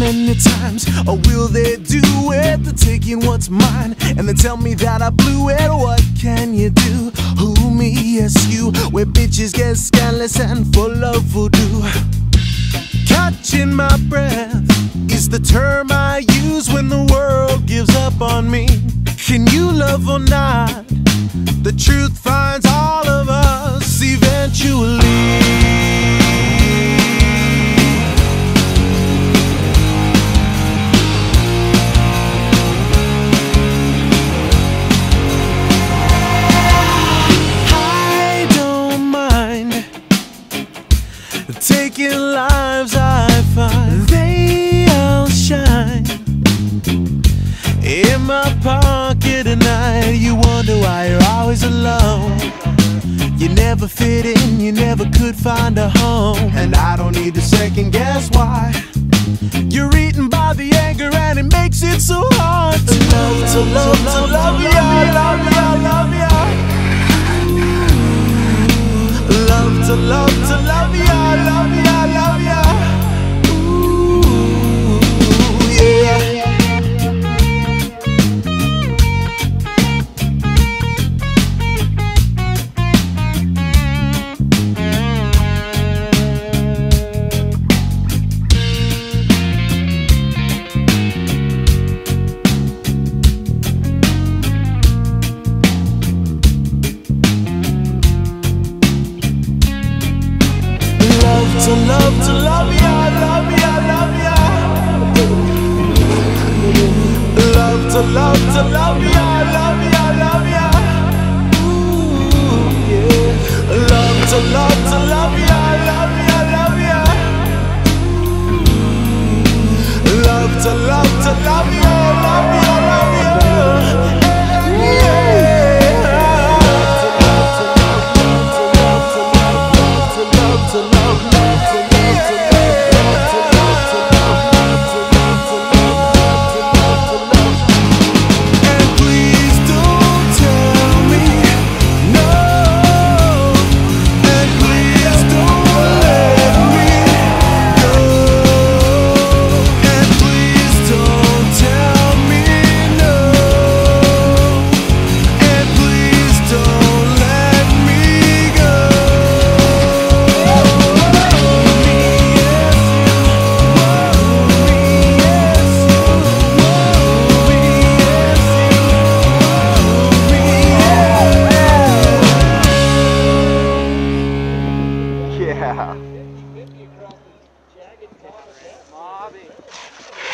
many times? Or will they do it? They're taking what's mine and they tell me that I blew it. What can you do? Who, me, yes, you. Where bitches get scandalous and full of voodoo. Catching my breath is the term I use when the world gives up on me. Can you love or not? The truth finds taking lives I find they all shine in my pocket at night. You wonder why you're always alone. You never fit in, you never could find a home, and I don't need to second guess why. You're eaten by the anger, and it makes it so hard to love, to love, to love ya, love ya, love ya. Love to love to love ya, to love to love ya, love ya, love ya. Love to love to love ya, Move.